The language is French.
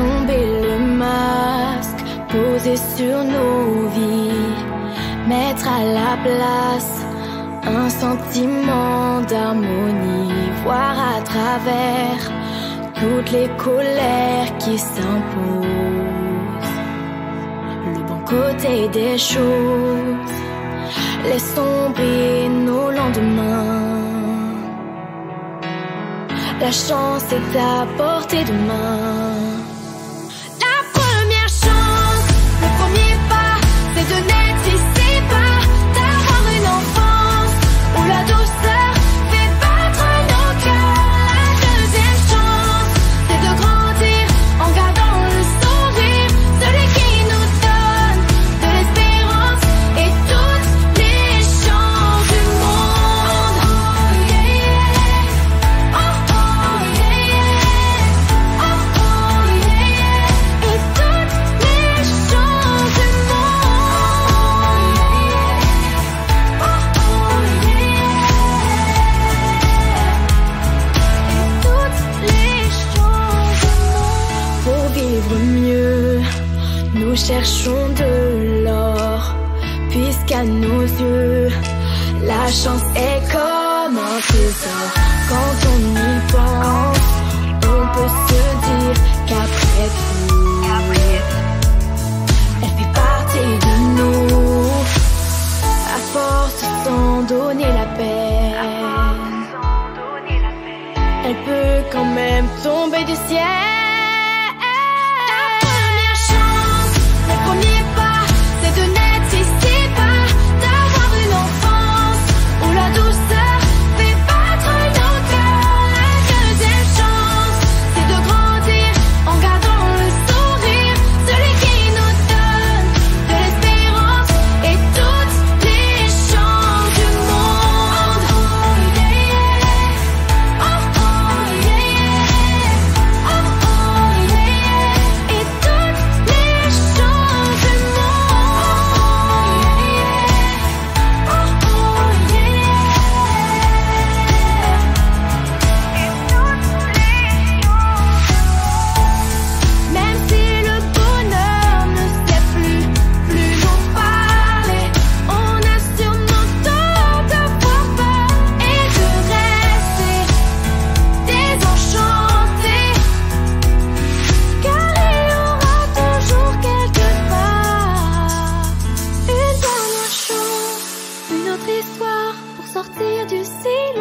tomber le masque posé sur nos vies, mettre à la place un sentiment d'harmonie, voir à travers toutes les colères qui s'imposent. Le bon côté des choses, laissons briller nos lendemains. La chance est à portée de main. Nous cherchons de l'or, puisqu'à nos yeux, la chance est comme un trésor. Quand on y pense, on peut se dire qu'après tout, elle fait partie de nous. À force sans donner la peine, elle peut quand même tomber du ciel. pour sortir du silence.